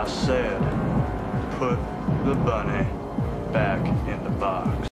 I said, put the bunny back in the box.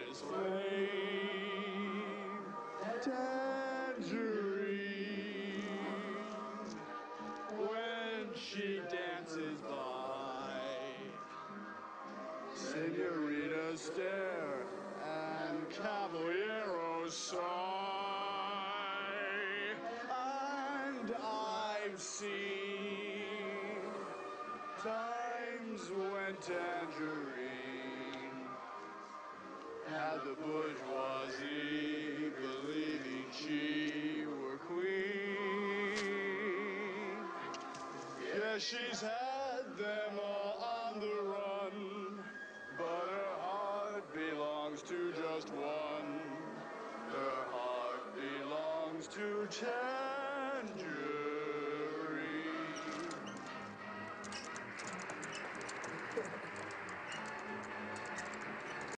Bright as flame. Tangerine. When she dances by. Senoritas stare and caballeros sigh. And I've seen times when Tangerine had the bourgeoisie believing she were queen. Yeah, she's had them all on the run, but her heart belongs to just one. Her heart belongs to Tangerine.